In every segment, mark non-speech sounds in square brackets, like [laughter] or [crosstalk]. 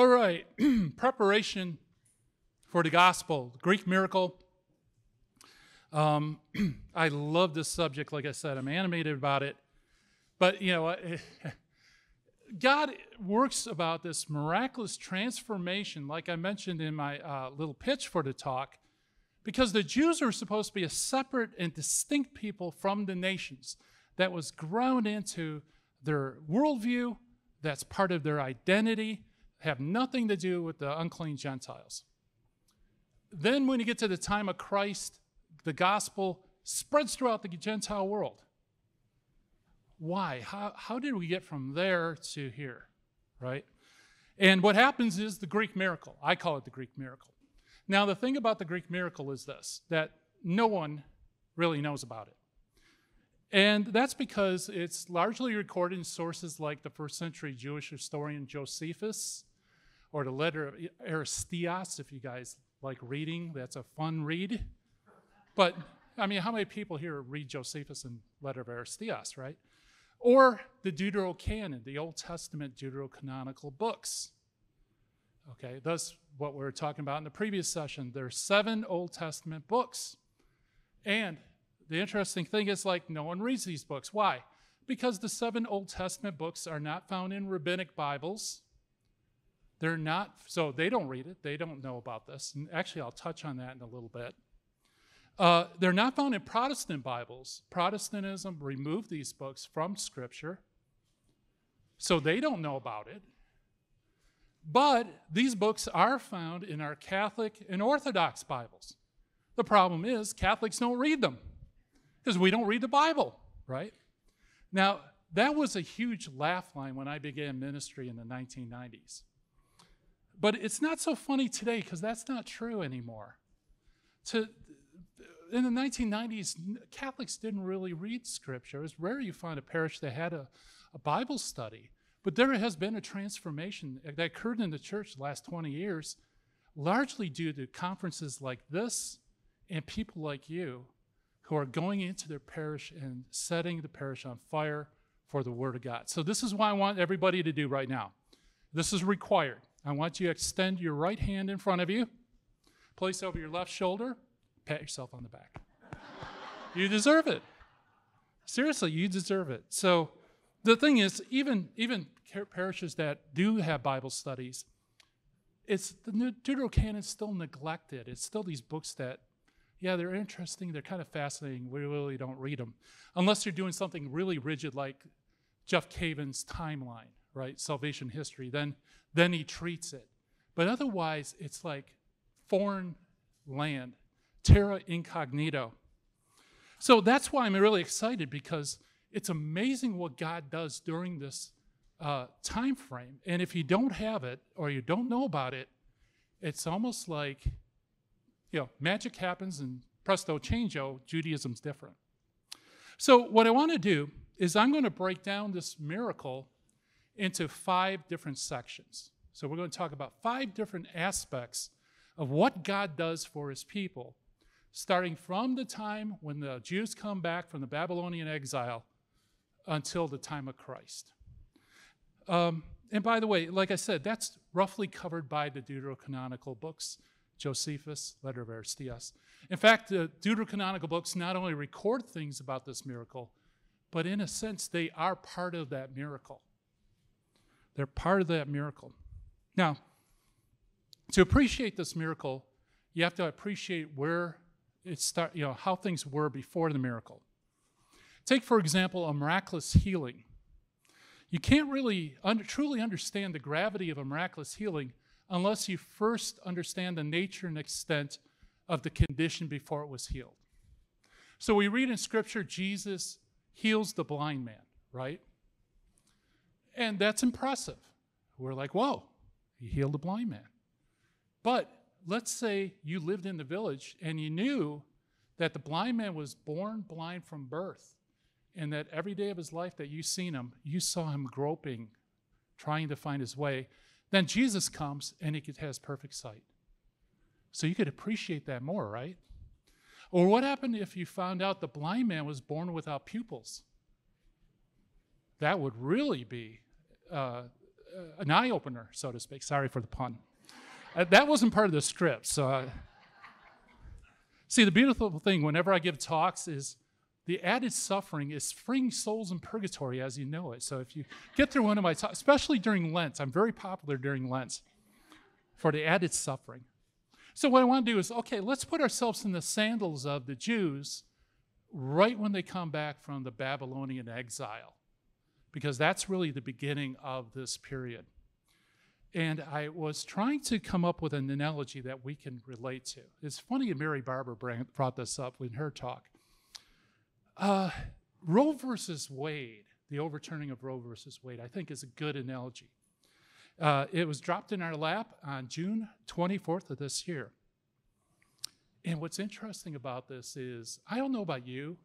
All right, [clears throat] preparation for the gospel, Greek miracle. Um, [clears throat] I love this subject. Like I said, I'm animated about it. But, you know, [laughs] God works about this miraculous transformation, like I mentioned in my uh, little pitch for the talk, because the Jews are supposed to be a separate and distinct people from the nations that was grown into their worldview, that's part of their identity, have nothing to do with the unclean Gentiles. Then, when you get to the time of Christ, the gospel spreads throughout the Gentile world. Why? How, how did we get from there to here, right? And what happens is the Greek miracle. I call it the Greek miracle. Now, the thing about the Greek miracle is this that no one really knows about it. And that's because it's largely recorded in sources like the first century Jewish historian Josephus or the letter of Aristeas, if you guys like reading. That's a fun read. But, I mean, how many people here read Josephus and letter of Aristeas, right? Or the Deuterocanon, the Old Testament Deuterocanonical books. Okay, that's what we were talking about in the previous session. There are seven Old Testament books. And the interesting thing is, like, no one reads these books. Why? Because the seven Old Testament books are not found in rabbinic Bibles. They're not, so they don't read it. They don't know about this. And actually, I'll touch on that in a little bit. Uh, they're not found in Protestant Bibles. Protestantism removed these books from Scripture, so they don't know about it. But these books are found in our Catholic and Orthodox Bibles. The problem is, Catholics don't read them because we don't read the Bible, right? Now, that was a huge laugh line when I began ministry in the 1990s. But it's not so funny today because that's not true anymore. To, in the 1990s, Catholics didn't really read Scripture. It was rare you find a parish that had a, a Bible study. But there has been a transformation that occurred in the church the last 20 years, largely due to conferences like this and people like you who are going into their parish and setting the parish on fire for the Word of God. So, this is what I want everybody to do right now. This is required. I want you to extend your right hand in front of you, place over your left shoulder, pat yourself on the back. you deserve it. Seriously, you deserve it. So the thing is, even even parishes that do have Bible studies, it's the Deuterocanon is still neglected. It's still these books that, yeah, they're interesting, they're kind of fascinating. We really don't read them, unless you're doing something really rigid like Jeff Cavins' timeline, right? Salvation history. Then then he treats it. But otherwise, it's like foreign land terra incognito. So that's why I'm really excited because it's amazing what God does during this uh, time frame. And if you don't have it or you don't know about it, it's almost like, you know, magic happens and presto changeo, Judaism's different. So what I want to do is I'm going to break down this miracle into five different sections. So we're going to talk about five different aspects of what God does for his people starting from the time when the Jews come back from the Babylonian exile until the time of Christ. Um, and by the way, like I said, that's roughly covered by the Deuterocanonical books, Josephus, Letter of Aristeas. In fact, the Deuterocanonical books not only record things about this miracle, but in a sense, they are part of that miracle. They're part of that miracle. Now, to appreciate this miracle, you have to appreciate where it start, you know, how things were before the miracle. Take, for example, a miraculous healing. You can't really truly understand the gravity of a miraculous healing unless you first understand the nature and extent of the condition before it was healed. So we read in Scripture, Jesus heals the blind man, right? And that's impressive. We're like, whoa, he healed a blind man. But let's say you lived in the village and you knew that the blind man was born blind from birth, and that every day of his life that you seen him, you saw him groping, trying to find his way. Then Jesus comes and he has perfect sight. So you could appreciate that more, right? Or what happened if you found out the blind man was born without pupils? That would really be uh, an eye opener, so to speak. Sorry for the pun. Uh, that wasn't part of the script. So, uh, see, the beautiful thing whenever I give talks is the added suffering is freeing souls in purgatory as you know it. So, if you get through one of my talks, especially during Lent, I'm very popular during Lent for the added suffering. So, what I want to do is okay, let's put ourselves in the sandals of the Jews right when they come back from the Babylonian exile, because that's really the beginning of this period. And I was trying to come up with an analogy that we can relate to. It's funny, Mary Barber brought this up in her talk. Uh, Roe versus Wade, the overturning of Roe versus Wade, I think is a good analogy. Uh, it was dropped in our lap on June 24th of this year. And what's interesting about this is, I don't know about you,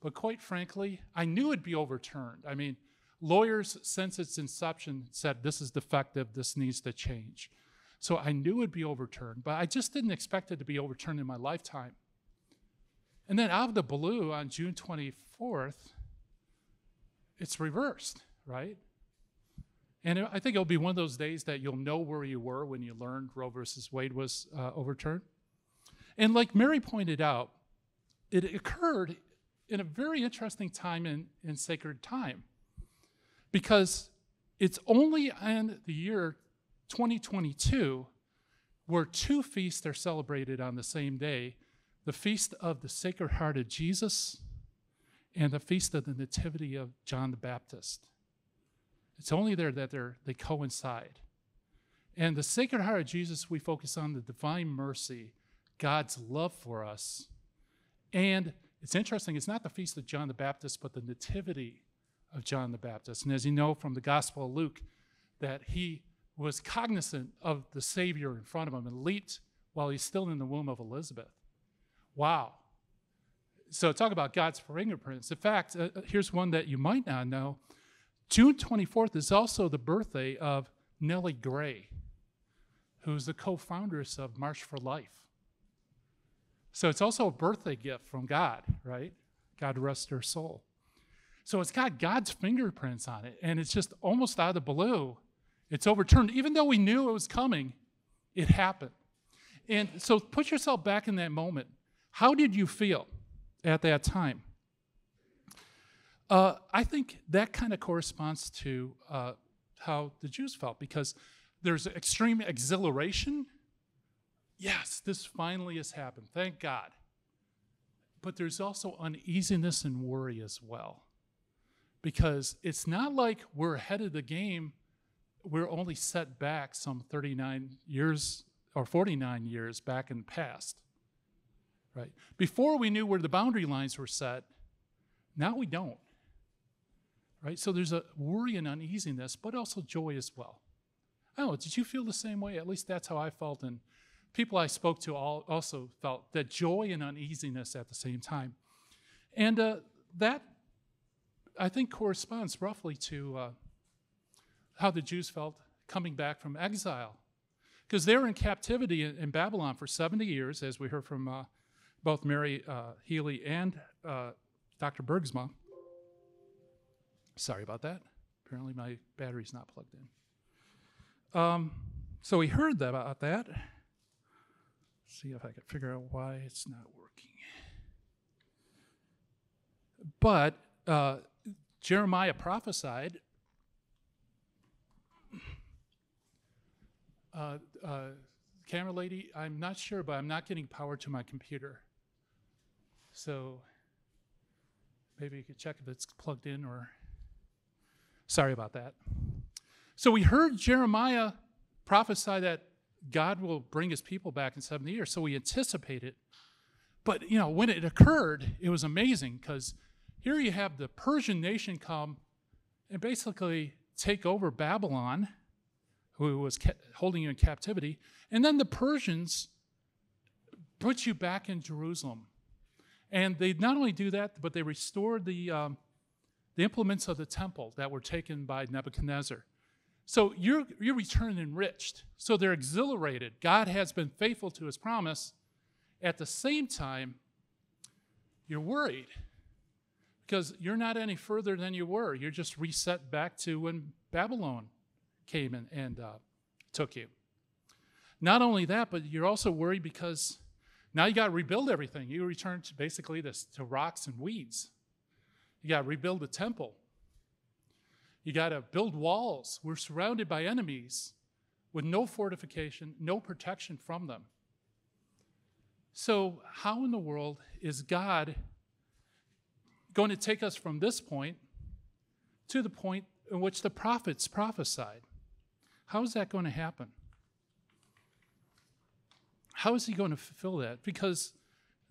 but quite frankly, I knew it'd be overturned. I mean, lawyers, since its inception, said this is defective, this needs to change. So I knew it'd be overturned, but I just didn't expect it to be overturned in my lifetime. And then out of the blue on June 24th, it's reversed, right? And I think it'll be one of those days that you'll know where you were when you learned Roe versus Wade was uh, overturned. And like Mary pointed out, it occurred in a very interesting time in, in sacred time because it's only in the year 2022 where two feasts are celebrated on the same day the feast of the Sacred Heart of Jesus and the feast of the Nativity of John the Baptist. It's only there that they coincide. And the Sacred Heart of Jesus, we focus on the divine mercy, God's love for us. And it's interesting, it's not the feast of John the Baptist, but the Nativity of John the Baptist. And as you know from the Gospel of Luke, that he was cognizant of the Savior in front of him and leaped while he's still in the womb of Elizabeth. Wow. So, talk about God's fingerprints. In fact, uh, here's one that you might not know June 24th is also the birthday of Nellie Gray, who's the co foundress of March for Life. So, it's also a birthday gift from God, right? God rest her soul. So it's got God's fingerprints on it, and it's just almost out of the blue. It's overturned. Even though we knew it was coming, it happened. And so put yourself back in that moment. How did you feel at that time? Uh, I think that kind of corresponds to uh, how the Jews felt because there's extreme exhilaration. Yes, this finally has happened. Thank God. But there's also uneasiness and worry as well because it's not like we're ahead of the game. We're only set back some 39 years or 49 years back in the past. Right? Before we knew where the boundary lines were set, now we don't. Right? So there's a worry and uneasiness, but also joy as well. I don't know, did you feel the same way? At least that's how I felt. And people I spoke to all also felt that joy and uneasiness at the same time. And uh, that I think corresponds roughly to uh, how the Jews felt coming back from exile. Because they were in captivity in, in, Babylon for 70 years, as we heard from uh, both Mary uh, Healy and uh, Dr. Bergsma. Sorry about that. Apparently, my battery's not plugged in. Um, so we heard that about that. Let's see if I can figure out why it's not working. But uh, Jeremiah prophesied. Uh, uh, camera lady, I'm not sure, but I'm not getting power to my computer. So maybe you could check if it's plugged in or. Sorry about that. So we heard Jeremiah prophesy that God will bring his people back in 70 years. So we anticipated. It but, you know, when it occurred, it was amazing because here you have the Persian nation come and basically take over Babylon, who was holding you in captivity, and then the Persians put you back in Jerusalem. And they not only do that, but they restored the, um, the implements of the temple that were taken by Nebuchadnezzar. So you're, you're returned enriched. So they're exhilarated. God has been faithful to his promise. At the same time, you're worried because you're not any further than you were. You're just reset back to when Babylon came and, and uh, took you. Not only that, but you're also worried because now you got to rebuild everything. You return to basically this to rocks and weeds. You got to rebuild the temple. You got to build walls. We're surrounded by enemies with no fortification, no protection from them. So, how in the world is God going to take us from this point to the point in which the prophets prophesied? How is that going to happen? How is he going to fulfill that? Because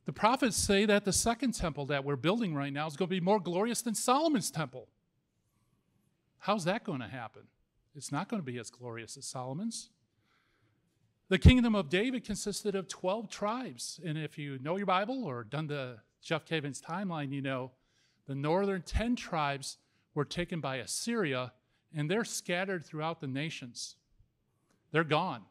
the prophets say that the second temple that we're building right now is going to be more glorious than Solomon's temple. How's that going to happen? It's not going to be as glorious as Solomon's. The kingdom of David consisted of 12 tribes. And if you know your Bible or done the Jeff Cavins timeline, you know the northern 10 tribes were taken by Assyria and they're scattered throughout the nations. They're gone.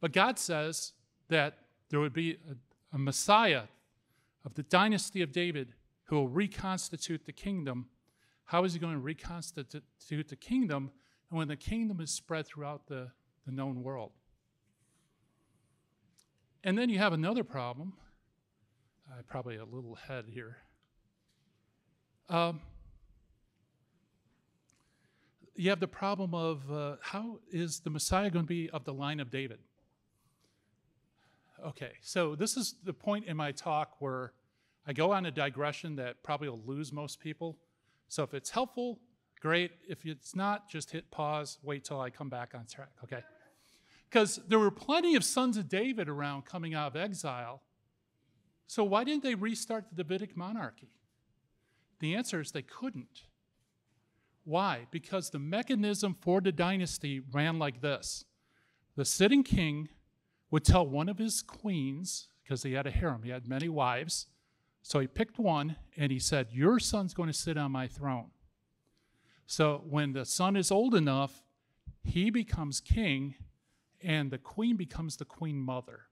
But God says that there would be a, a Messiah of the dynasty of David who will reconstitute the kingdom. How is he going to reconstitute the kingdom? And when the kingdom is spread throughout the, the known world. And then you have another problem. Uh, probably a little head here. Um, you have the problem of uh, how is the Messiah going to be of the line of David? Okay, so this is the point in my talk where I go on a digression that probably will lose most people. So if it's helpful, great. If it's not, just hit pause, wait till I come back on track, okay? Because there were plenty of sons of David around coming out of exile. So why didn't they restart the Davidic monarchy? The answer is they couldn't. Why? Because the mechanism for the dynasty ran like this the sitting king would tell one of his queens, because he had a harem, he had many wives. So he picked one and he said, Your son's going to sit on my throne. So when the son is old enough, he becomes king and the queen becomes the queen mother,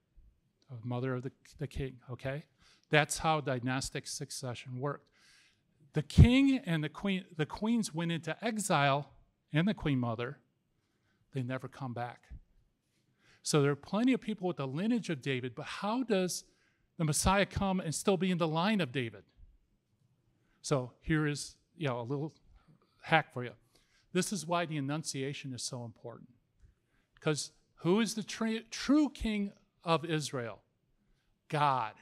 the mother of the, the king, okay? That's how dynastic succession worked. The king and the queen, the queens went into exile and the queen mother, they never come back. So there are plenty of people with the lineage of David, but how does the Messiah come and still be in the line of David? So here is you know, a little hack for you. This is why the Annunciation is so important. Because who is the tr- true king of Israel? God,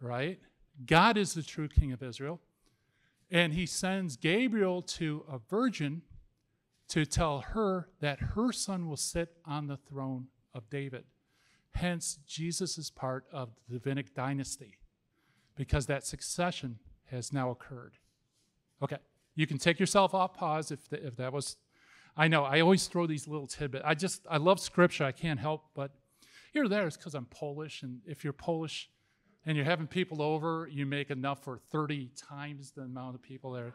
right? God is the true king of Israel. And he sends Gabriel to a virgin to tell her that her son will sit on the throne of David. Hence, Jesus is part of the Davidic dynasty because that succession has now occurred. Okay, you can take yourself off pause if, the, if that was. I know, I always throw these little tidbits. I just, I love scripture, I can't help but here or there is because I'm Polish, and if you're Polish and you're having people over, you make enough for 30 times the amount of people there.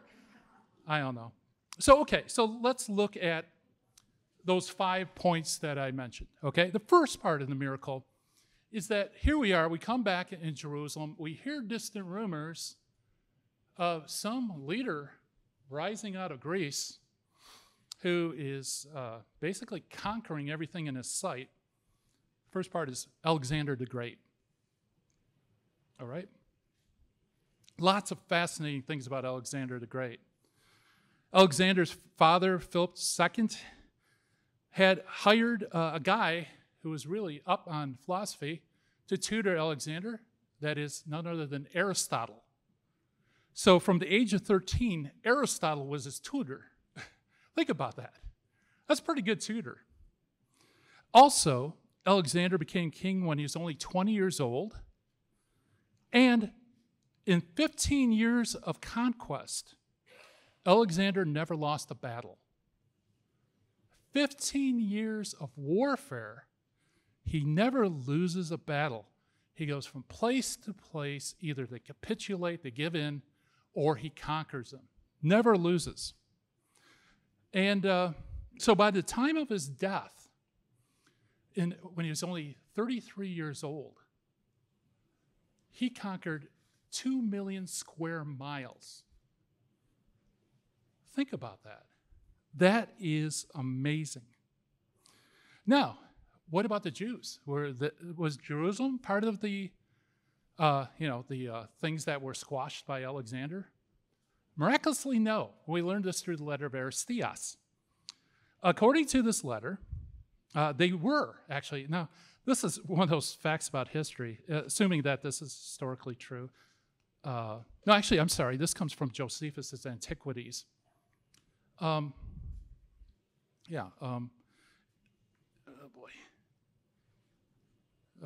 I don't know. So, okay, so let's look at those five points that I mentioned. Okay, the first part of the miracle is that here we are, we come back in Jerusalem, we hear distant rumors of some leader rising out of Greece who is uh, basically conquering everything in his sight. First part is Alexander the Great. All right? Lots of fascinating things about Alexander the Great. Alexander's father, Philip II, had hired uh, a guy who was really up on philosophy to tutor Alexander, that is none other than Aristotle. So from the age of 13, Aristotle was his tutor. [laughs] Think about that. That's a pretty good tutor. Also, Alexander became king when he was only 20 years old. And in 15 years of conquest, Alexander never lost a battle. 15 years of warfare, he never loses a battle. He goes from place to place, either they capitulate, they give in, or he conquers them. Never loses. And uh, so by the time of his death, in, when he was only 33 years old, he conquered 2 million square miles. Think about that. That is amazing. Now, what about the Jews? Were the, was Jerusalem part of the, uh, you know, the uh, things that were squashed by Alexander? Miraculously, no. We learned this through the letter of Aristeas. According to this letter, uh, they were actually, now, this is one of those facts about history, uh, assuming that this is historically true. Uh, no, actually, I'm sorry, this comes from Josephus' Antiquities. Um, yeah, um, oh boy.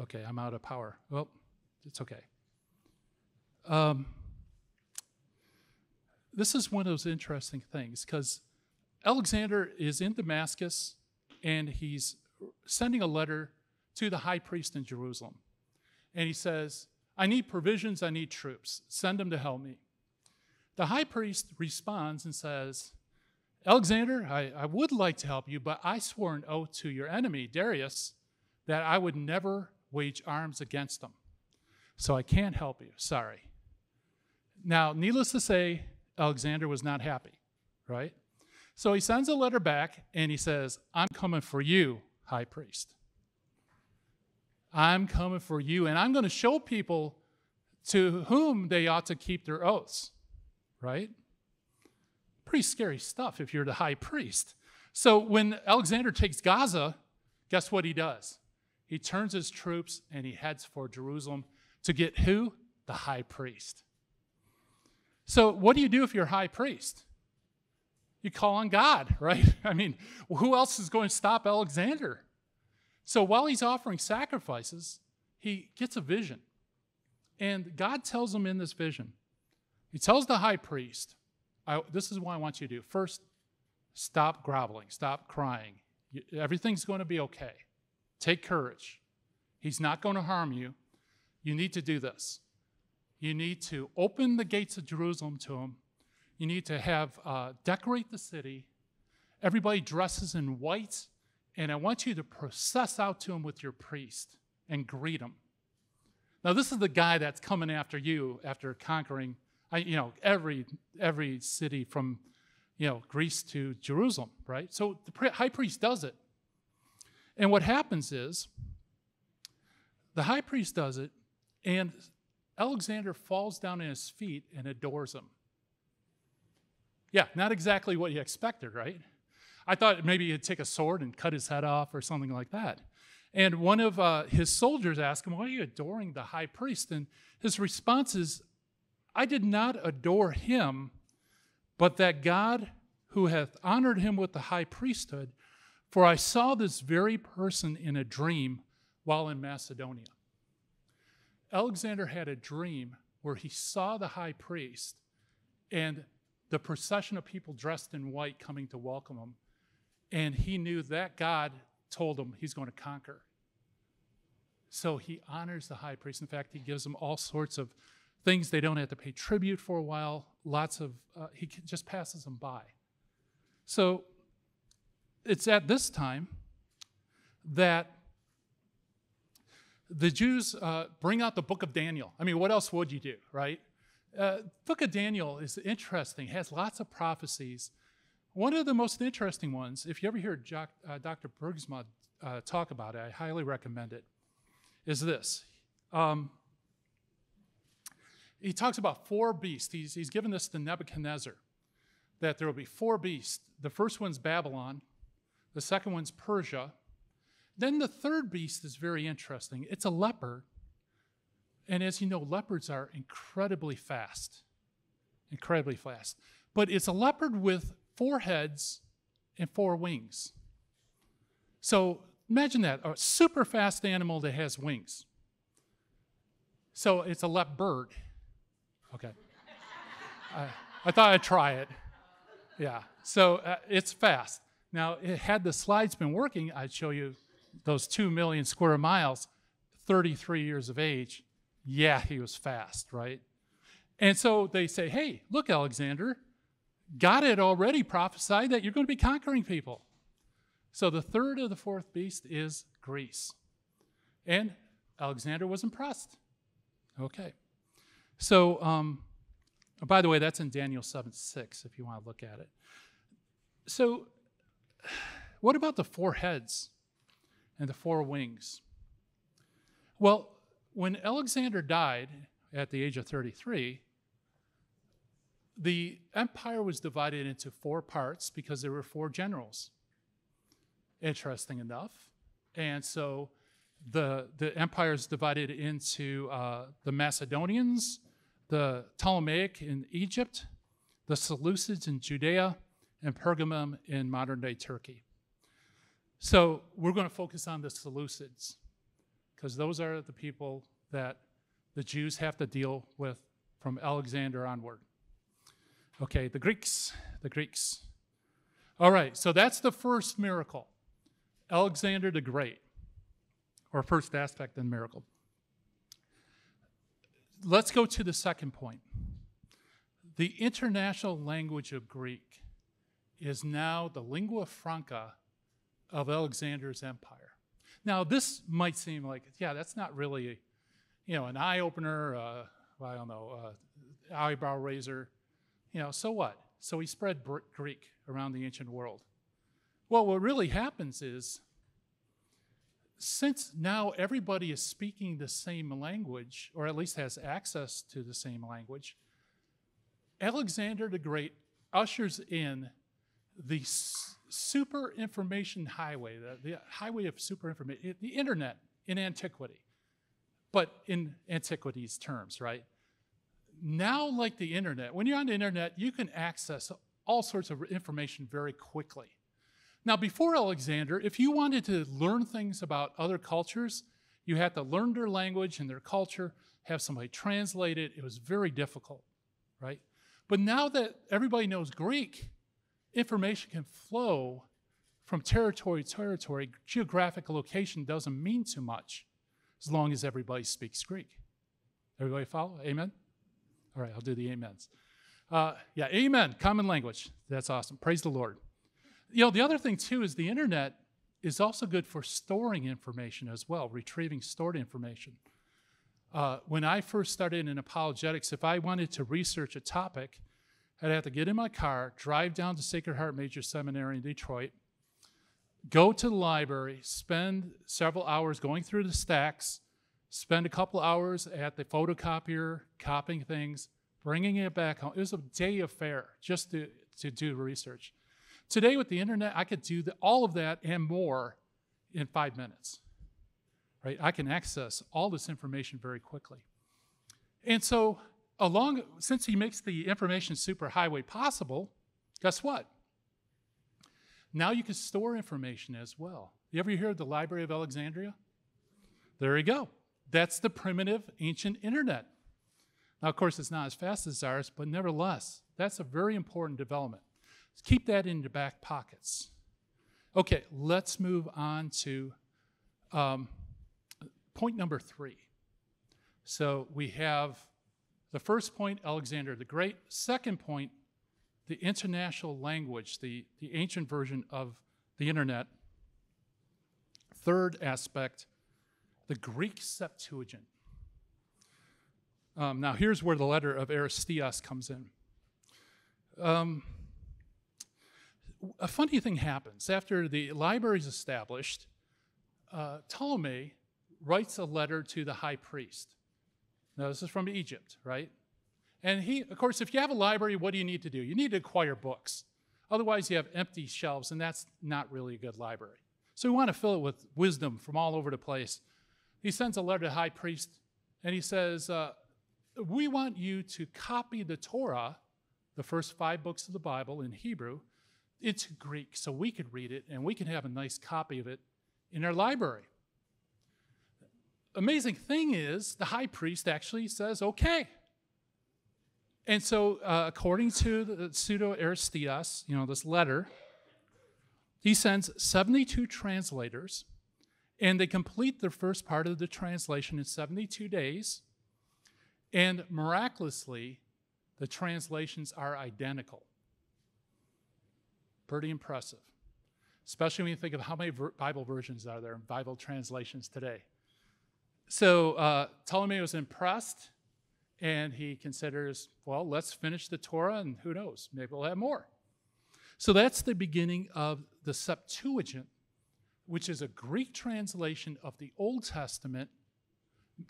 Okay, I'm out of power. Well, it's okay. Um, this is one of those interesting things because Alexander is in Damascus and he's sending a letter to the high priest in Jerusalem. And he says, I need provisions, I need troops. Send them to help me. The high priest responds and says, Alexander, I, I would like to help you, but I swore an oath to your enemy, Darius, that I would never wage arms against him. So I can't help you. Sorry. Now, needless to say, Alexander was not happy, right? So he sends a letter back and he says, I'm coming for you, high priest. I'm coming for you, and I'm going to show people to whom they ought to keep their oaths, right? Pretty scary stuff if you're the high priest. So when Alexander takes Gaza, guess what he does? He turns his troops and he heads for Jerusalem to get who? The high priest. So, what do you do if you're high priest? You call on God, [laughs] right? I mean, who else is going to stop Alexander? So, while he's offering sacrifices, he gets a vision. And God tells him in this vision, He tells the high priest, This is what I want you to do. First, stop groveling, stop crying. Everything's going to be okay. Take courage. He's not going to harm you. You need to do this. You need to open the gates of Jerusalem to him. You need to have uh, decorate the city. Everybody dresses in white, and I want you to process out to him with your priest and greet him. Now, this is the guy that's coming after you after conquering, you know, every every city from, you know, Greece to Jerusalem, right? So the high priest does it, and what happens is, the high priest does it, and Alexander falls down at his feet and adores him. Yeah, not exactly what you expected, right? I thought maybe he'd take a sword and cut his head off or something like that. And one of uh, his soldiers asked him, Why are you adoring the high priest? And his response is, I did not adore him, but that God who hath honored him with the high priesthood, for I saw this very person in a dream while in Macedonia. Alexander had a dream where he saw the high priest and the procession of people dressed in white coming to welcome him. And he knew that God told him he's going to conquer. So he honors the high priest. In fact, he gives them all sorts of things they don't have to pay tribute for a while. Lots of, uh, he just passes them by. So it's at this time that the Jews uh, bring out the book of Daniel. I mean, what else would you do, right? Uh, book of Daniel is interesting, has lots of prophecies. One of the most interesting ones, if you ever hear uh, Dr. Bergsma uh, talk about it, I highly recommend it, is this. Um, he talks about four beasts. He's, he's given this to Nebuchadnezzar, that there will be four beasts. The first one's Babylon, the second one's Persia, then the third beast is very interesting. It's a leopard. And as you know, leopards are incredibly fast. Incredibly fast. But it's a leopard with four heads and four wings. So imagine that a super fast animal that has wings. So it's a leopard. Okay. I, I thought I'd try it. Yeah. So uh, it's fast. Now, it, had the slides been working, I'd show you those 2 million square miles, 33 years of age, yeah, he was fast, right? And so they say, hey, look, Alexander, God had already prophesied that you're going to be conquering people. So the third of the fourth beast is Greece. And Alexander was impressed. Okay. So, um, by the way, that's in Daniel 7 6, if you want to look at it. So what about the four heads and the four wings? Well, when Alexander died at the age of 33, the empire was divided into four parts because there were four generals. Interesting enough. And so the, the empire is divided into uh, the Macedonians, the Ptolemaic in Egypt, the Seleucids in Judea, and Pergamum in modern day Turkey. So we're going to focus on the Seleucids because those are the people that the Jews have to deal with from Alexander onward. Okay, the Greeks, the Greeks. All right, so that's the first miracle Alexander the Great, or first aspect the miracle. Let's go to the second point. The international language of Greek is now the lingua franca of Alexander's empire. Now, this might seem like, yeah, that's not really, you know, an eye opener, uh, I don't know, uh, eyebrow raiser. You know, so what? So he spread Greek around the ancient world. Well, what really happens is, since now everybody is speaking the same language, or at least has access to the same language, Alexander the Great ushers in the super information highway, the, the highway of super information, the internet in antiquity, but in antiquity's terms, right? Now, like the internet, when you're on the internet, you can access all sorts of information very quickly. Now, before Alexander, if you wanted to learn things about other cultures, you had to learn their language and their culture, have somebody translate it. It was very difficult, right? But now that everybody knows Greek, information can flow from territory to territory. Geographic location doesn't mean too much as long as everybody speaks Greek. Everybody follow? Amen? All right, I'll do the amens. Uh, yeah, amen, common language. That's awesome. Praise the Lord. You know, the other thing too is the internet is also good for storing information as well, retrieving stored information. Uh, when I first started in apologetics, if I wanted to research a topic, I'd have to get in my car, drive down to Sacred Heart Major Seminary in Detroit, go to the library, spend several hours going through the stacks, spend a couple hours at the photocopier copying things, bringing it back home. It was a day affair just to, to do research. Today, with the internet, I could do the, all of that and more in five minutes. Right? I can access all this information very quickly. And so along, since he makes the information superhighway possible, guess what? Now you can store information as well. You ever hear of the Library of Alexandria? There you go. That's the primitive ancient internet. Now, of course, it's not as fast as ours, but nevertheless, that's a very important development. Keep that in your back pockets. Okay, let's move on to um, point number three. So we have the first point, Alexander the Great. Second point, the international language, the, the ancient version of the internet. Third aspect, the Greek Septuagint. Um, now, here's where the letter of Aristeas comes in. Um, a funny thing happens. After the library is established, uh, Ptolemy writes a letter to the high priest. Now, this is from Egypt, right? And he, of course, if you have a library, what do you need to do? You need to acquire books. Otherwise, you have empty shelves, and that's not really a good library. So we want to fill it with wisdom from all over the place. He sends a letter to the high priest, and he says, uh, We want you to copy the Torah, the first five books of the Bible in Hebrew, into Greek so we could read it and we can have a nice copy of it in our library amazing thing is, the high priest actually says, okay. And so, uh, according to the pseudo Aristeas, you know, this letter, he sends 72 translators, and they complete the first part of the translation in 72 days. And miraculously, the translations are identical. Pretty impressive, especially when you think of how many Bible versions are there Bible translations today. So uh, Ptolemy was impressed, and he considers, well, let's finish the Torah, and who knows, maybe we'll have more. So that's the beginning of the Septuagint, which is a Greek translation of the Old Testament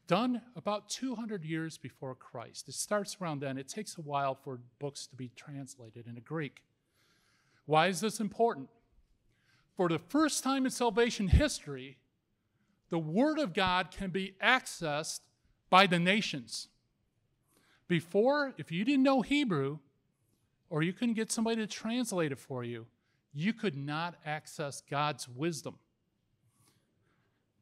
done about 200 years before Christ. It starts around then. It takes a while for books to be translated into Greek. Why is this important? For the first time in salvation history, the Word of God can be accessed by the nations. Before, if you didn't know Hebrew, or you couldn't get somebody to translate it for you, you could not access God's wisdom.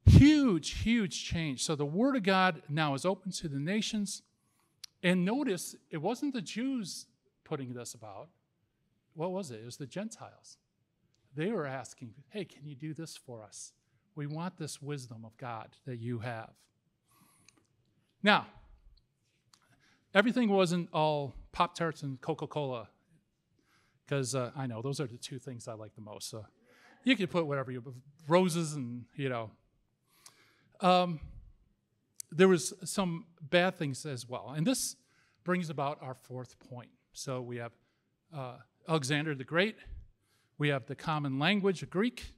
Huge, huge change. So the Word of God now is open to the nations. And notice, it wasn't the Jews putting this about. What was it? It was the Gentiles. They were asking, hey, can you do this for us? We want this wisdom of God that you have. Now, everything wasn't all Pop Tarts and Coca Cola, because uh, I know those are the two things I like the most. So you can put whatever you roses and you know um, there was some bad things as well. And this brings about our fourth point. So we have uh, Alexander the Great, we have the common language of Greek,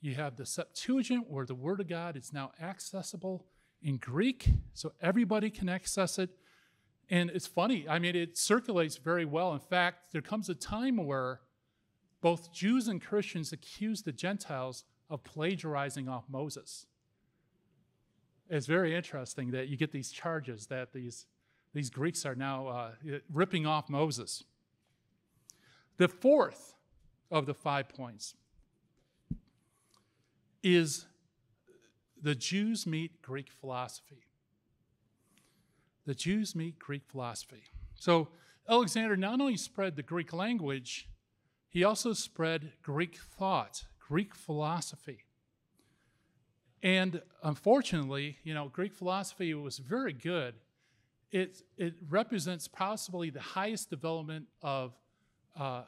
you have the Septuagint, where the Word of God is now accessible in Greek, so everybody can access it. And it's funny, I mean, it circulates very well. In fact, there comes a time where both Jews and Christians accuse the Gentiles of plagiarizing off Moses it's very interesting that you get these charges that these, these Greeks are now uh, ripping off Moses. The fourth of the five points is the Jews meet Greek philosophy. The Jews meet Greek philosophy. So Alexander not only spread the Greek language, he also spread Greek thought, Greek philosophy. And unfortunately, you know, Greek philosophy was very good. It, it represents possibly the highest development of uh,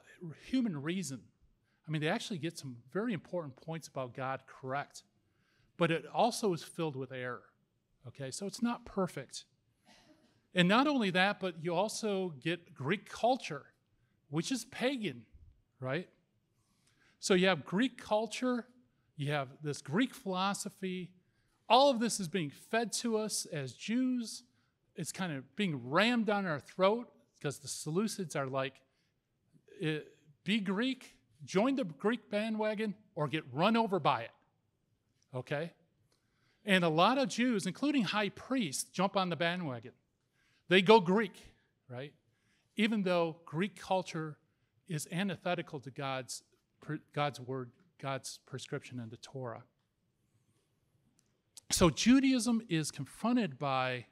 human reason. I mean, they actually get some very important points about God correct, but it also is filled with error. Okay, so it's not perfect. And not only that, but you also get Greek culture, which is pagan, right? So you have Greek culture you have this Greek philosophy. All of this is being fed to us as Jews. It's kind of being rammed down our throat because the Seleucids are like, be Greek, join the Greek bandwagon, or get run over by it. Okay? And a lot of Jews, including high priests, jump on the bandwagon. They go Greek, right? Even though Greek culture is antithetical to God's, God's word God's prescription in the Torah. So Judaism is confronted by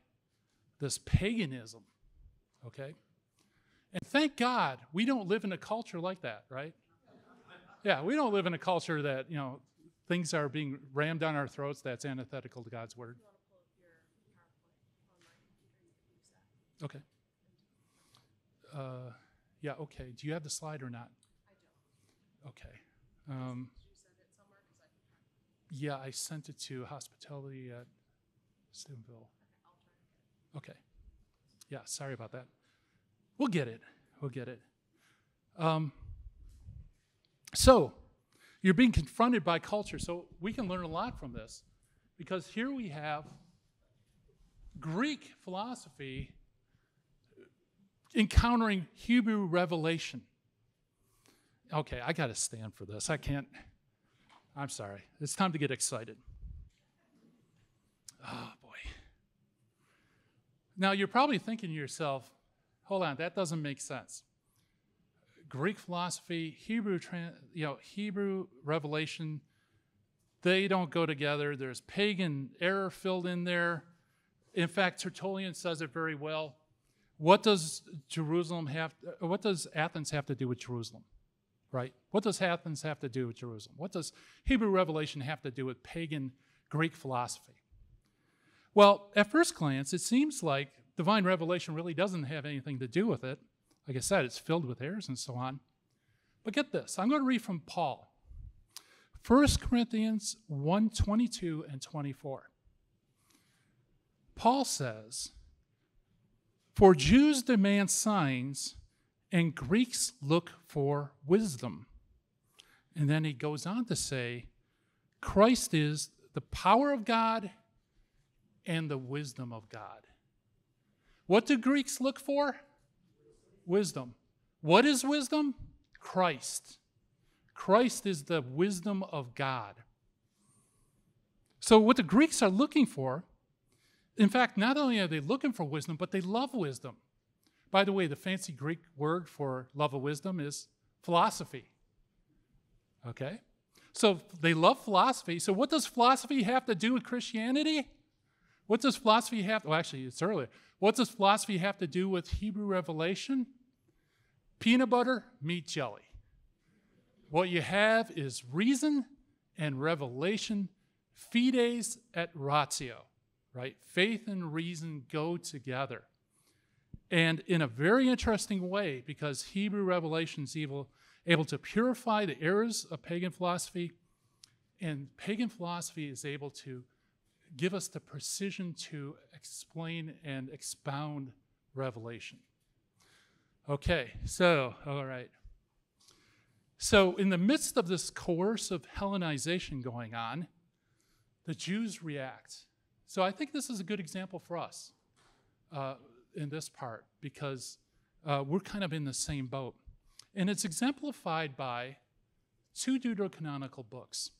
this paganism, okay? And thank God we don't live in a culture like that, right? Yeah, we don't live in a culture that, you know, things are being rammed down our throats that's antithetical to God's word. Okay. Uh, yeah, okay. Do you have the slide or not? I don't. Okay. Um, yeah, I sent it to hospitality at Steubenville. Okay. Yeah, sorry about that. We'll get it. We'll get it. Um, so, you're being confronted by culture. So, we can learn a lot from this because here we have Greek philosophy encountering Hebrew revelation. Okay, I got to stand for this. I can't. I'm sorry. It's time to get excited. Oh, boy. Now, you're probably thinking to yourself, hold on, that doesn't make sense. Greek philosophy, Hebrew, you know, Hebrew revelation, they don't go together. There's pagan error filled in there. In fact, Tertullian says it very well. What does Jerusalem have? What does Athens have to do with Jerusalem? Right? What does Athens have to do with Jerusalem? What does Hebrew revelation have to do with pagan Greek philosophy? Well, at first glance, it seems like divine revelation really doesn't have anything to do with it. Like I said, it's filled with errors and so on. But get this, I'm going to read from Paul. 1 Corinthians 1 22 and 24. Paul says, For Jews demand signs and Greeks look for wisdom. And then he goes on to say, Christ is the power of God and the wisdom of God. What do Greeks look for? Wisdom. What is wisdom? Christ. Christ is the wisdom of God. So, what the Greeks are looking for, in fact, not only are they looking for wisdom, but they love wisdom. By the way, the fancy Greek word for love of wisdom is philosophy. Okay? So they love philosophy. So what does philosophy have to do with Christianity? What does philosophy have? Well, actually, it's earlier. What does philosophy have to do with Hebrew revelation? Peanut butter, meat jelly. What you have is reason and revelation, fides et ratio, right? Faith and reason go together. And in a very interesting way, because Hebrew revelation is able, able to purify the errors of pagan philosophy, and pagan philosophy is able to give us the precision to explain and expound revelation. Okay, so, all right. So, in the midst of this coercive Hellenization going on, the Jews react. So, I think this is a good example for us. Uh, in this part because uh, we're kind of in the same boat. And it's exemplified by two deuterocanonical books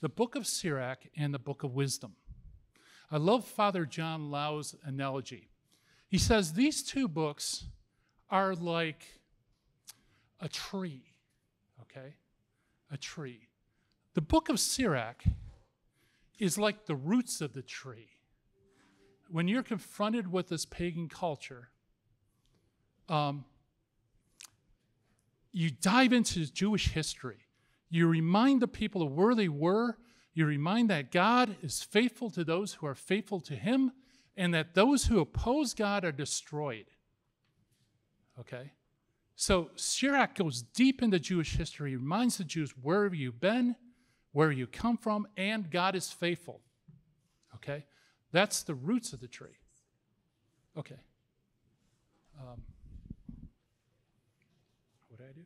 the Book of Sirach and the Book of Wisdom. I love Father John Lau's analogy. He says these two books are like a tree, okay? A tree. The Book of Sirach is like the roots of the tree when you're confronted with this pagan culture, um, you dive into Jewish history. You remind the people of where they were. You remind that God is faithful to those who are faithful to Him, and that those who oppose God are destroyed. Okay? So Sirach goes deep into Jewish history, he reminds the Jews where have you been, where you come from, and God is faithful. Okay? That's the roots of the tree. Okay. Um, what did I do?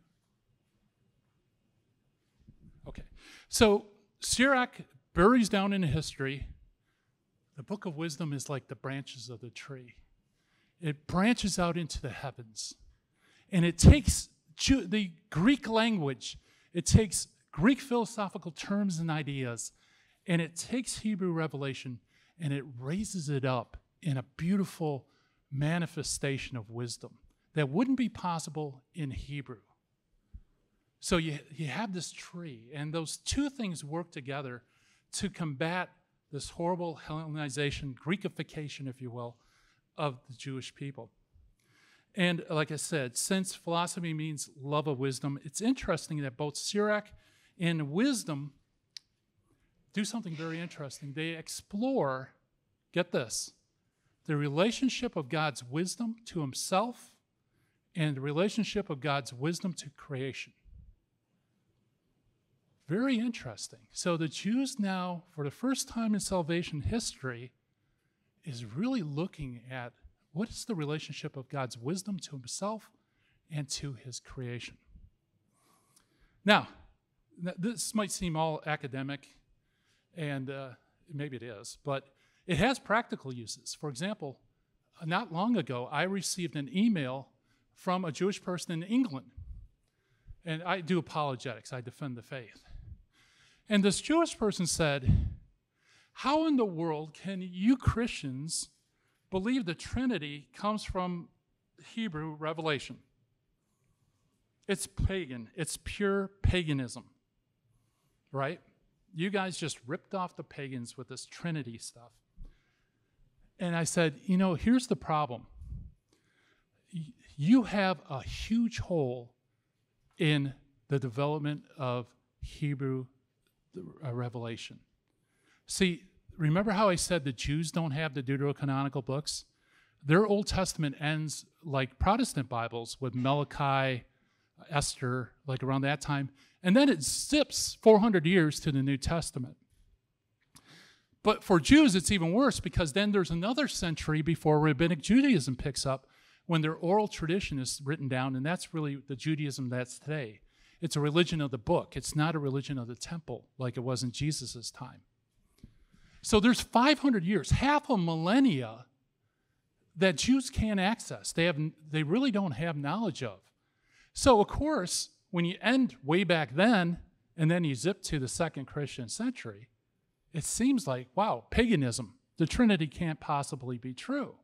Okay. So Sirach buries down in history. The book of wisdom is like the branches of the tree. It branches out into the heavens. And it takes the Greek language, it takes Greek philosophical terms and ideas, and it takes Hebrew revelation and it raises it up in a beautiful manifestation of wisdom that wouldn't be possible in Hebrew. So you, you have this tree, and those two things work together to combat this horrible Hellenization, Greekification, if you will, of the Jewish people. And like I said, since philosophy means love of wisdom, it's interesting that both Sirach and wisdom do something very interesting. They explore, get this, the relationship of God's wisdom to himself and the relationship of God's wisdom to creation. Very interesting. So the Jews now, for the first time in salvation history, is really looking at what is the relationship of God's wisdom to himself and to his creation. Now, this might seem all academic and uh, maybe it is, but it has practical uses. For example, not long ago, I received an email from a Jewish person in England. And I do apologetics, I defend the faith. And this Jewish person said, How in the world can you Christians believe the Trinity comes from Hebrew revelation? It's pagan, it's pure paganism, right? You guys just ripped off the pagans with this Trinity stuff. And I said, you know, here's the problem. You have a huge hole in the development of Hebrew uh, revelation. See, remember how I said the Jews don't have the deuterocanonical books? Their Old Testament ends like Protestant Bibles with Malachi, Esther, like around that time. And then it zips 400 years to the New Testament. But for Jews, it's even worse because then there's another century before Rabbinic Judaism picks up when their oral tradition is written down, and that's really the Judaism that's today. It's a religion of the book. It's not a religion of the temple like it was in Jesus' time. So there's 500 years, half a millennia that Jews can't access. They, have, they really don't have knowledge of. So, of course, when you end way back then and then you zip to the second Christian century, it seems like, wow, paganism, the Trinity can't possibly be true.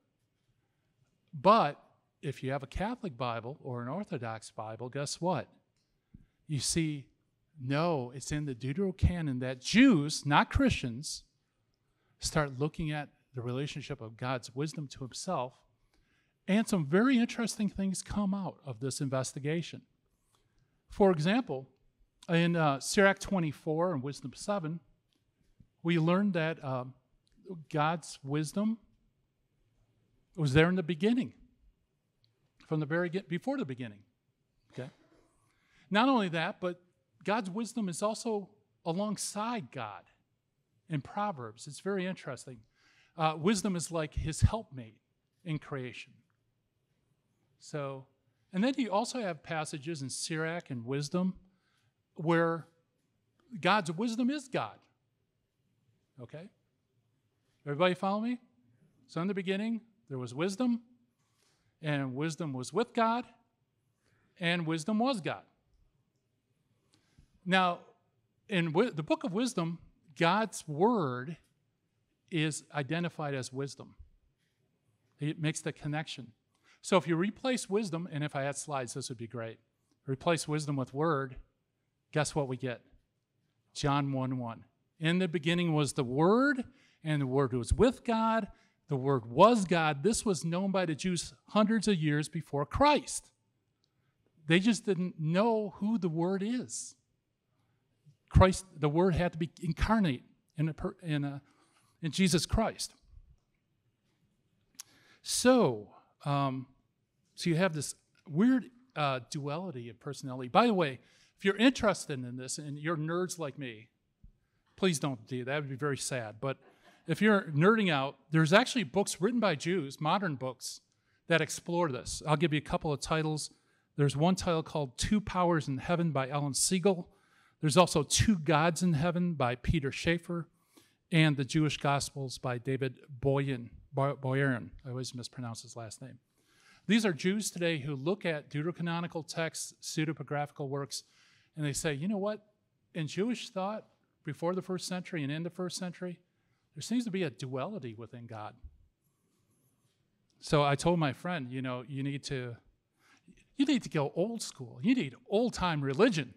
But if you have a Catholic Bible or an Orthodox Bible, guess what? You see, no, it's in the Deuterocanon that Jews, not Christians, start looking at the relationship of God's wisdom to himself. And some very interesting things come out of this investigation. For example, in uh, Sirach 24 and Wisdom 7, we learned that um, God's wisdom was there in the beginning, from the very get, before the beginning. Okay. Not only that, but God's wisdom is also alongside God in Proverbs. It's very interesting. Uh, wisdom is like his helpmate in creation. So, and then you also have passages in Sirach and Wisdom where God's wisdom is God. Okay? Everybody follow me? So, in the beginning, there was wisdom, and wisdom was with God, and wisdom was God. Now, in the book of wisdom, God's word is identified as wisdom. It makes the connection. So if you replace wisdom, and if I had slides, this would be great. Replace wisdom with word, guess what we get? John 1 1. In the beginning was the Word, and the Word was with God. The Word was God. This was known by the Jews hundreds of years before Christ. They just didn't know who the Word is. Christ, the Word had to be incarnate in, a, in, a, in Jesus Christ. So, um, so you have this weird uh, duality of personality. By the way, if you're interested in this and you're nerds like me, please don't do that. That would be very sad. But if you're nerding out, there's actually books written by Jews, modern books, that explore this. I'll give you a couple of titles. There's one title called Two Powers in Heaven by Alan Segal. There's also Two Gods in Heaven by Peter Schäfer, and The Jewish Gospels by David Boyan. Boyarin. I always mispronounce his last name. These are Jews today who look at deuterocanonical texts, pseudepigraphical works, and they say, you know what? In Jewish thought, before the first century and in the first century, there seems to be a duality within God. So I told my friend, you know, you need to you need to go old school. You need old time religion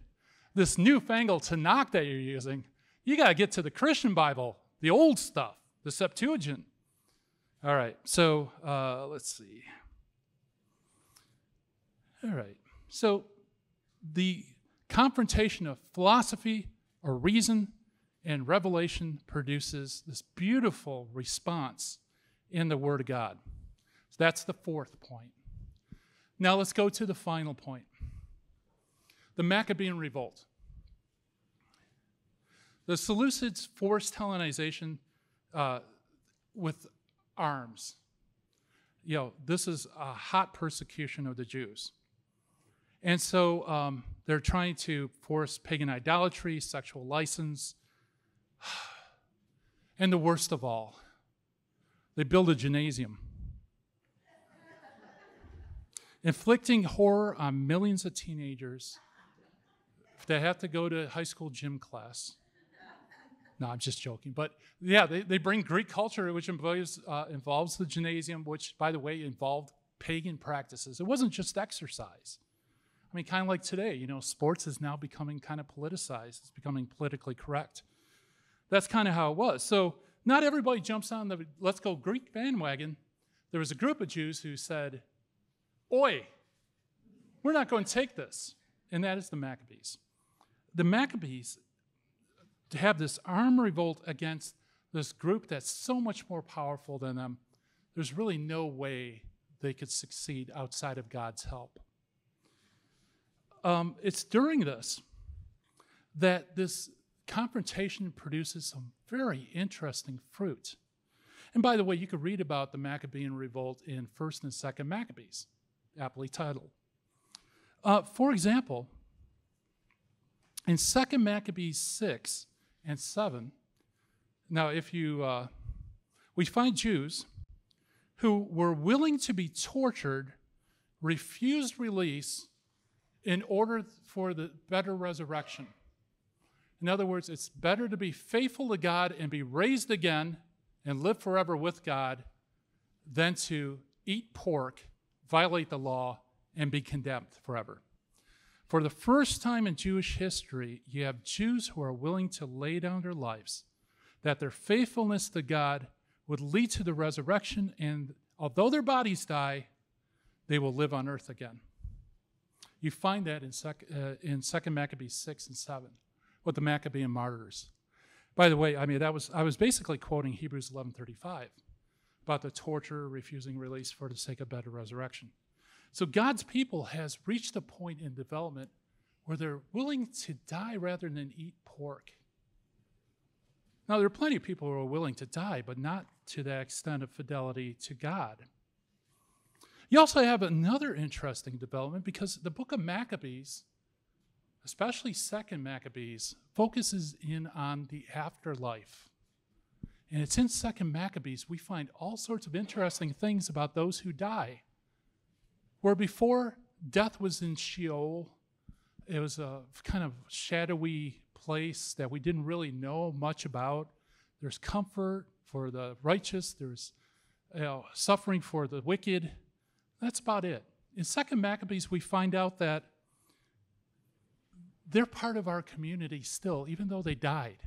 this newfangled Tanakh that you're using, you got to get to the Christian Bible, the old stuff, the Septuagint. All right, so uh, let's see. All right, so the confrontation of philosophy or reason and revelation produces this beautiful response in the Word of God. So that's the fourth point. Now let's go to the final point the Maccabean Revolt. The Seleucids forced Hellenization uh, with arms. You know, this is a hot persecution of the Jews. And so um, they're trying to force pagan idolatry, sexual license, [sighs] and the worst of all, they build a gymnasium, inflicting horror on millions of teenagers they have to go to high school gym class. No, I'm just joking. But yeah, they, they bring Greek culture, which involves, uh, involves the gymnasium, which, by the way, involved pagan practices. It wasn't just exercise. I mean, kind of like today, you know, sports is now becoming kind of politicized, it's becoming politically correct. That's kind of how it was. So, not everybody jumps on the let's go Greek bandwagon. There was a group of Jews who said, Oi, we're not going to take this. And that is the Maccabees the Maccabees to have this armed revolt against this group that's so much more powerful than them, there's really no way they could succeed outside of God's help. Um, it's during this that this confrontation produces some very interesting fruit. And by the way, you could read about the Maccabean revolt in 1st and 2nd Maccabees, aptly titled. Uh, for example, In 2nd Maccabees 6 and 7, now if you, uh, we find Jews who were willing to be tortured, refused release in order for the better resurrection. In other words, it's better to be faithful to God and be raised again and live forever with God than to eat pork, violate the law, and be condemned forever. For the first time in Jewish history, you have Jews who are willing to lay down their lives, that their faithfulness to God would lead to the resurrection, and although their bodies die, they will live on earth again. You find that in, sec, uh, in 2 Maccabees 6 and 7 with the Maccabean martyrs. By the way, I mean that was I was basically quoting Hebrews 11:35 about the torture, refusing release for the sake of better resurrection. So God's people has reached a point in development where they're willing to die rather than eat pork. Now, there are plenty of people who are willing to die, but not to that extent of fidelity to God. You also have another interesting development because the book of Maccabees especially second Maccabees, focuses in on the afterlife. And it's in second Maccabees we find all sorts of interesting things about those who die. Where before death was in Sheol, it was a kind of shadowy place that we didn't really know much about. There's comfort for the righteous, there's you know, suffering for the wicked. That's about it. In Second Maccabees, we find out that they're part of our community still, even though they died.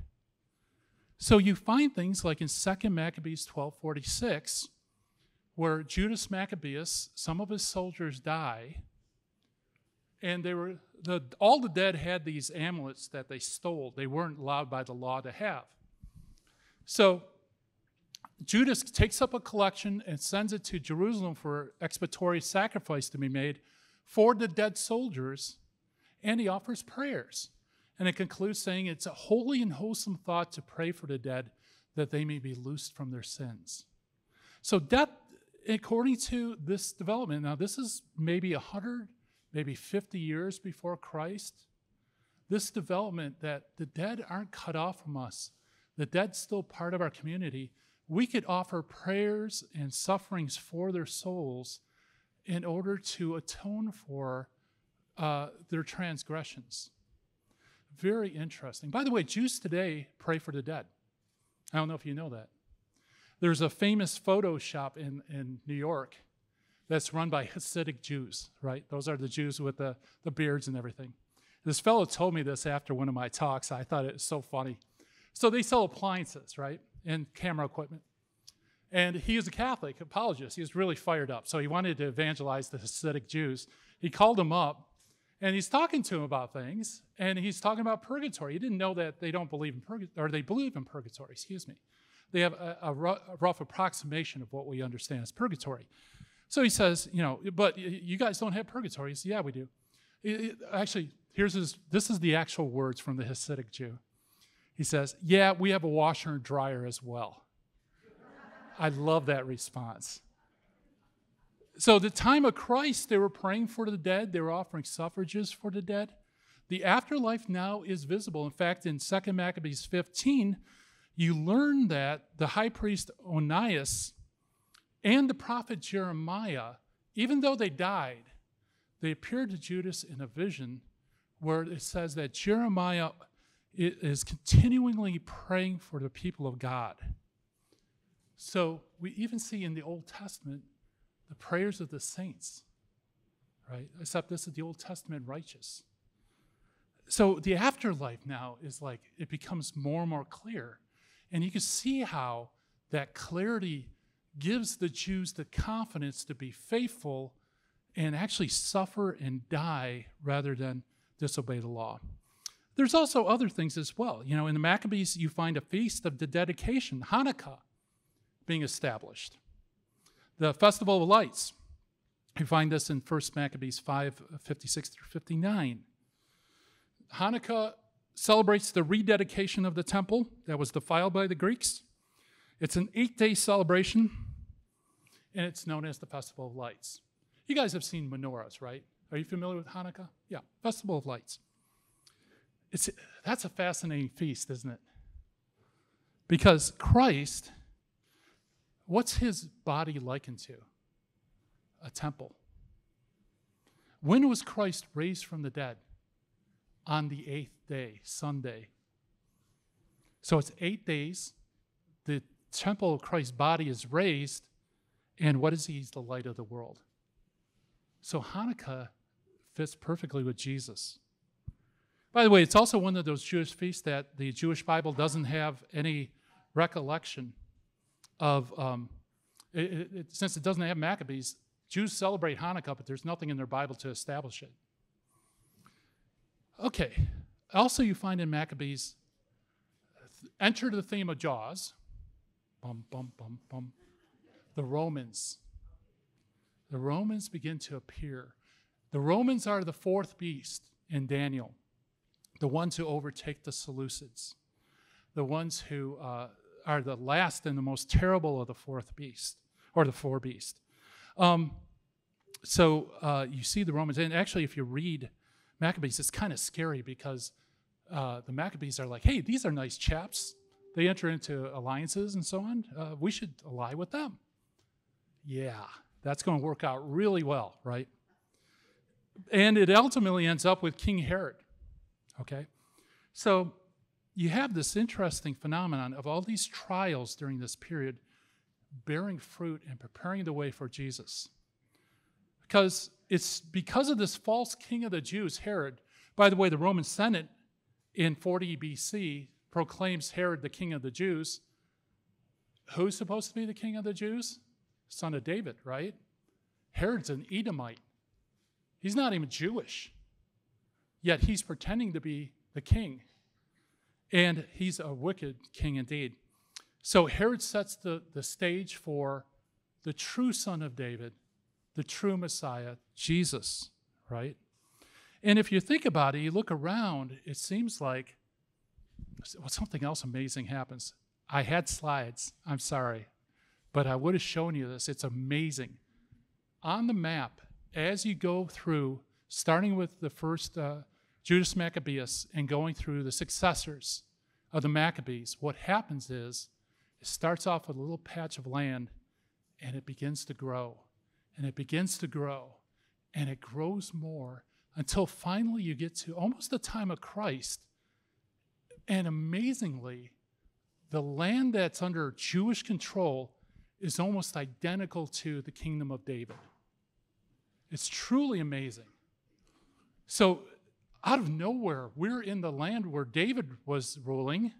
So you find things like in 2 Maccabees 12:46, where Judas Maccabeus, some of his soldiers die, and they were the, all the dead had these amulets that they stole. They weren't allowed by the law to have. So Judas takes up a collection and sends it to Jerusalem for expiatory sacrifice to be made for the dead soldiers and he offers prayers. And it concludes saying it's a holy and wholesome thought to pray for the dead that they may be loosed from their sins. So, death, according to this development, now this is maybe 100, maybe 50 years before Christ. This development that the dead aren't cut off from us, the dead's still part of our community. We could offer prayers and sufferings for their souls in order to atone for uh, their transgressions. Very interesting. By the way, Jews today pray for the dead. I don't know if you know that. There's a famous photo shop in, in New York that's run by Hasidic Jews, right? Those are the Jews with the, the beards and everything. This fellow told me this after one of my talks. I thought it was so funny. So they sell appliances, right? And camera equipment. And he is a Catholic apologist. He was really fired up. So he wanted to evangelize the Hasidic Jews. He called them up and he's talking to him about things, and he's talking about purgatory. He didn't know that they don't believe in purgatory, or they believe in purgatory, excuse me. They have a, a, rough approximation of what we understand as purgatory. So he says, you know, but you guys don't have purgatory. He says, yeah, we do. It, it, actually, here's his, this is the actual words from the Hasidic Jew. He says, yeah, we have a washer and dryer as well. I love that response. So, the time of Christ, they were praying for the dead, they were offering suffrages for the dead. The afterlife now is visible. In fact, in 2 Maccabees 15, you learn that the high priest Onias and the prophet Jeremiah, even though they died, they appeared to Judas in a vision where it says that Jeremiah is continually praying for the people of God. So we even see in the Old Testament the prayers of the saints, right? Except this is the Old Testament righteous. So the afterlife now is like, it becomes more and more clear. And you can see how that clarity gives the Jews the confidence to be faithful and actually suffer and die rather than disobey the law. There's also other things as well. You know, in the Maccabees, you find a feast of the dedication, Hanukkah, being established. The Festival of Lights. You find this in 1 Maccabees 5 56 through 59. Hanukkah celebrates the rededication of the temple that was defiled by the Greeks. It's an eight day celebration, and it's known as the Festival of Lights. You guys have seen menorahs, right? Are you familiar with Hanukkah? Yeah, Festival of Lights. It's, that's a fascinating feast, isn't it? Because Christ, what's his body likened to? A temple. When was Christ raised from the dead? On the eighth day, Sunday. So it's eight days. The temple of Christ's body is raised. And what is he? He's the light of the world. So Hanukkah fits perfectly with Jesus. By the way, it's also one of those Jewish feasts that the Jewish Bible doesn't have any recollection of. Um, it, it, since it doesn't have Maccabees, Jews celebrate Hanukkah, but there's nothing in their Bible to establish it. Okay. Also, you find in Maccabees, enter the theme of Jaws. Bum, bum, bum, bum. The Romans. The Romans begin to appear. The Romans are the fourth beast in Daniel, the ones who overtake the Seleucids, the ones who uh, are the last and the most terrible of the fourth beast, or the four beast. Um, so uh, you see the Romans, and actually, if you read Maccabees, it's kind of scary because uh, the Maccabees are like, hey, these are nice chaps. They enter into alliances and so on. Uh, we should ally with them. Yeah, that's going to work out really well, right? And it ultimately ends up with King Herod. Okay? So you have this interesting phenomenon of all these trials during this period bearing fruit and preparing the way for Jesus. Because it's because of this false king of the Jews, Herod. By the way, the Roman Senate in 40 BC proclaims Herod the king of the Jews. Who's supposed to be the king of the Jews? Son of David, right? Herod's an Edomite. He's not even Jewish. Yet he's pretending to be the king. And he's a wicked king indeed. So Herod sets the, the stage for the true son of David, the true Messiah, Jesus, right? And if you think about it, you look around, it seems like well, something else amazing happens. I had slides, I'm sorry, but I would have shown you this. It's amazing. On the map, as you go through, starting with the first uh, Judas Maccabeus and going through the successors of the Maccabees, what happens is it starts off with a little patch of land and it begins to grow and it begins to grow and it grows more until finally you get to almost the time of Christ. And amazingly, the land that's under Jewish control is almost identical to the kingdom of David. It's truly amazing. So, out of nowhere, we're in the land where David was ruling,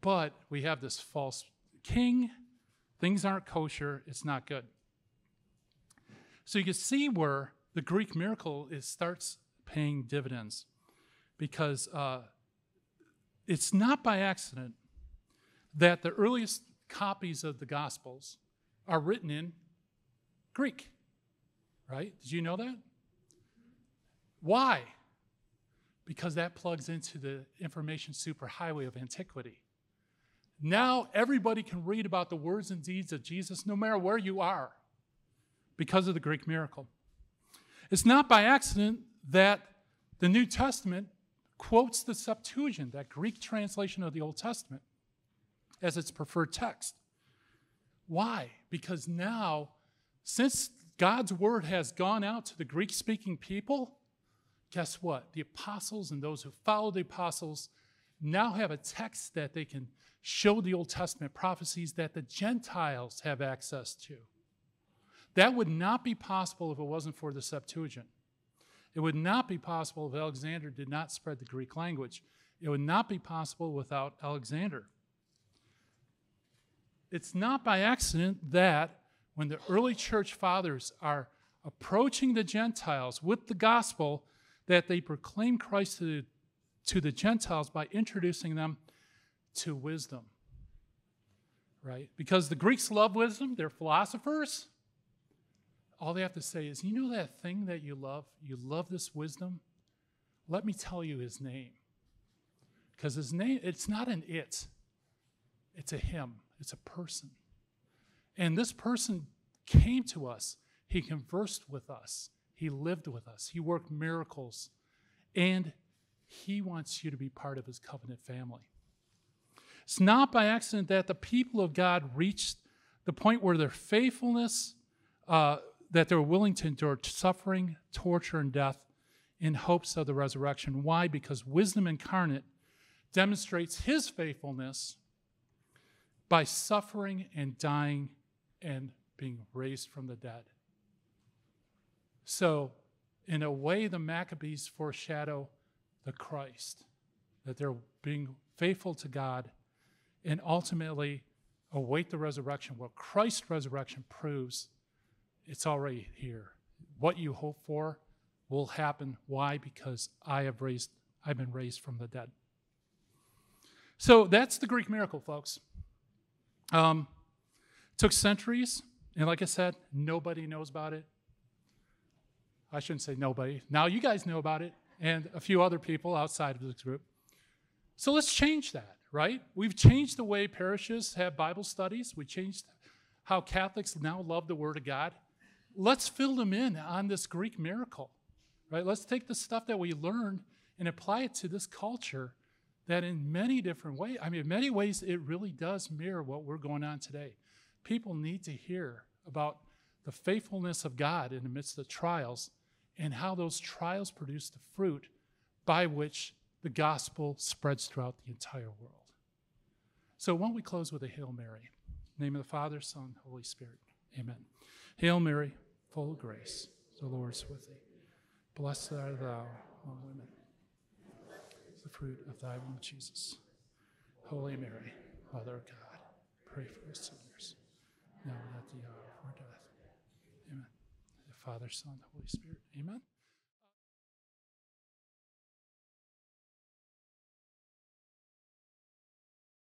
but we have this false king. Things aren't kosher, it's not good. So, you can see where the Greek miracle is, starts paying dividends because uh, it's not by accident that the earliest copies of the Gospels are written in Greek right? Did you know that? Why? Because that plugs into the information superhighway of antiquity. Now everybody can read about the words and deeds of Jesus no matter where you are because of the Greek miracle. It's not by accident that the New Testament quotes the Septuagint, that Greek translation of the Old Testament, as its preferred text. Why? Because now, since God's word has gone out to the Greek speaking people. Guess what? The apostles and those who follow the apostles now have a text that they can show the Old Testament prophecies that the Gentiles have access to. That would not be possible if it wasn't for the Septuagint. It would not be possible if Alexander did not spread the Greek language. It would not be possible without Alexander. It's not by accident that when the early church fathers are approaching the Gentiles with the gospel, that they proclaim Christ to the, to the Gentiles by introducing them to wisdom. Right? Because the Greeks love wisdom, they're philosophers. All they have to say is, You know that thing that you love? You love this wisdom? Let me tell you his name. Because his name, it's not an it, it's a him, it's a person. And this person came to us. He conversed with us. He lived with us. He worked miracles. And He wants you to be part of His covenant family. It's not by accident that the people of God reached the point where their faithfulness, uh, that they're willing to endure suffering, torture, and death in hopes of the resurrection. Why? Because wisdom incarnate demonstrates his faithfulness by suffering and dying and being raised from the dead. So, in a way, the Maccabees foreshadow the Christ, that they're being faithful to God and ultimately await the resurrection. What Christ's resurrection proves, it's already here. What you hope for will happen. Why? Because I have raised, I've been raised from the dead. So that's the Greek miracle, folks. Um, took centuries, and like I said, nobody knows about it. I shouldn't say nobody. Now you guys know about it, and a few other people outside of this group. So let's change that, right? We've changed the way parishes have Bible studies. We changed how Catholics now love the Word of God. Let's fill them in on this Greek miracle, right? Let's take the stuff that we learned and apply it to this culture that in many different ways, I mean, in many ways, it really does mirror what we're going on today. People need to hear about the faithfulness of God in the midst of trials and how those trials produce the fruit by which the gospel spreads throughout the entire world. So, why don't we close with a Hail Mary? name of the Father, Son, Holy Spirit. Amen. Hail Mary, full of grace, the Lord is with thee. Blessed art thou among women the fruit of thy womb, Jesus. Holy Mary, Mother of God, pray for us sinners, now and at the hour of our death. Father, Son, Holy Spirit. Amen.